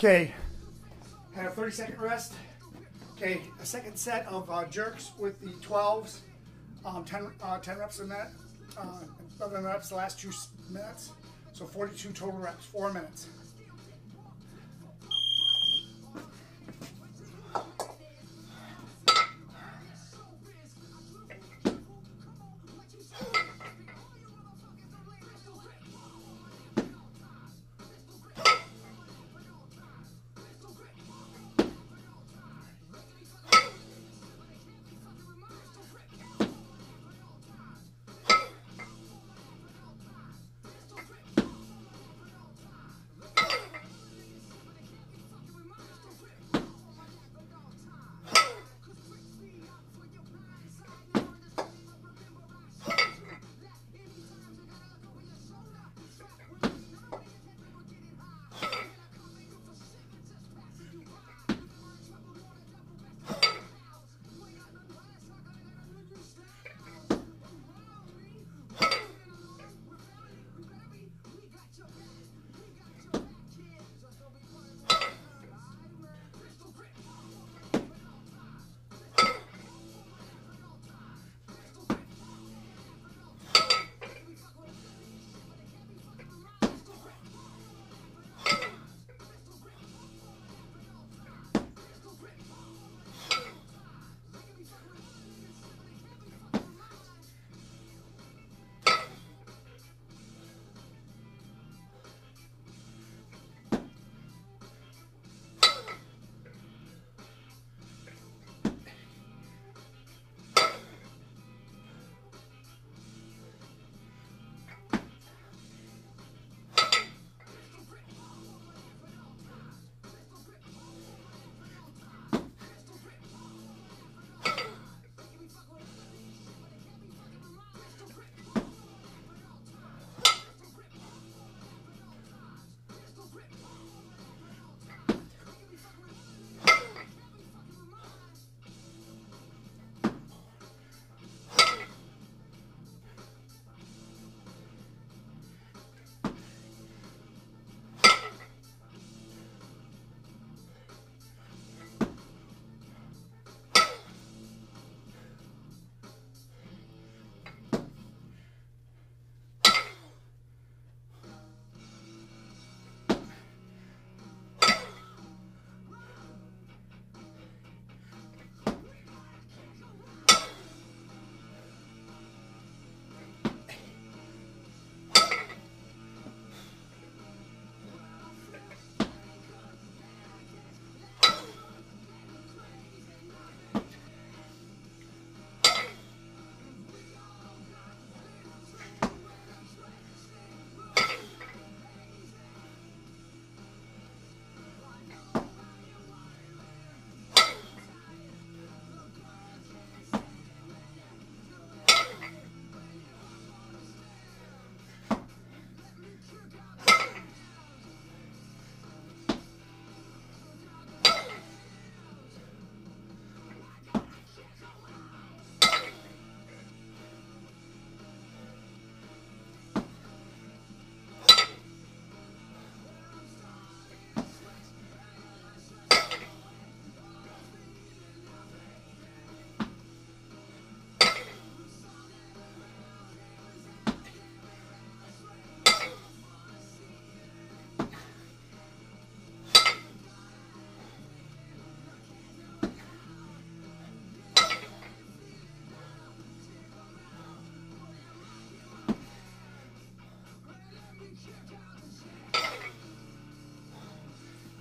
Okay, had a 30 second rest. Okay, a second set of uh, jerks with the 12s, um, 10, uh, 10 reps a minute, uh, 11 reps the last two minutes. So 42 total reps, four minutes.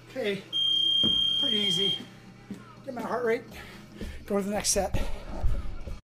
Okay, pretty easy. Get my heart rate, go to the next set.